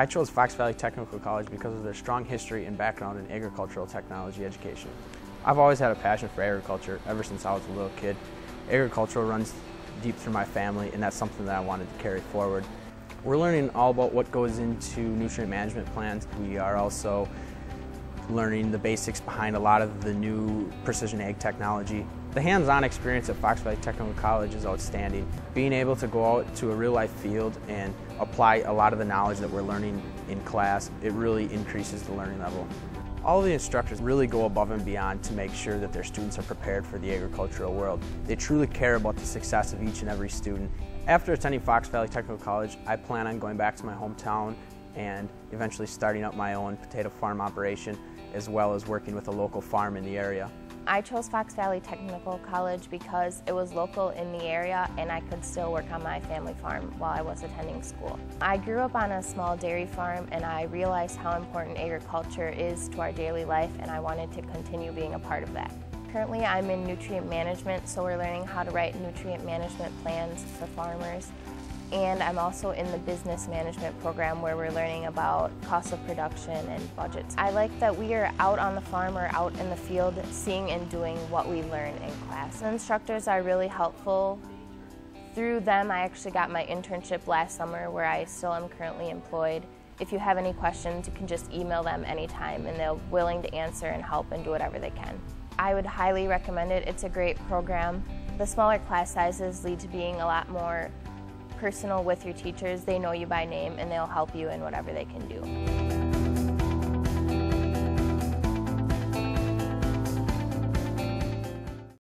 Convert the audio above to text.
I chose Fox Valley Technical College because of their strong history and background in agricultural technology education. I've always had a passion for agriculture ever since I was a little kid. Agriculture runs deep through my family and that's something that I wanted to carry forward. We're learning all about what goes into nutrient management plans. We are also learning the basics behind a lot of the new precision ag technology. The hands-on experience at Fox Valley Technical College is outstanding. Being able to go out to a real-life field and apply a lot of the knowledge that we're learning in class, it really increases the learning level. All the instructors really go above and beyond to make sure that their students are prepared for the agricultural world. They truly care about the success of each and every student. After attending Fox Valley Technical College, I plan on going back to my hometown and eventually starting up my own potato farm operation as well as working with a local farm in the area. I chose Fox Valley Technical College because it was local in the area and I could still work on my family farm while I was attending school. I grew up on a small dairy farm and I realized how important agriculture is to our daily life and I wanted to continue being a part of that. Currently I'm in nutrient management so we're learning how to write nutrient management plans for farmers and I'm also in the business management program where we're learning about cost of production and budgets. I like that we are out on the farm or out in the field seeing and doing what we learn in class. The instructors are really helpful. Through them I actually got my internship last summer where I still am currently employed. If you have any questions you can just email them anytime and they're willing to answer and help and do whatever they can. I would highly recommend it. It's a great program. The smaller class sizes lead to being a lot more personal with your teachers. They know you by name and they'll help you in whatever they can do.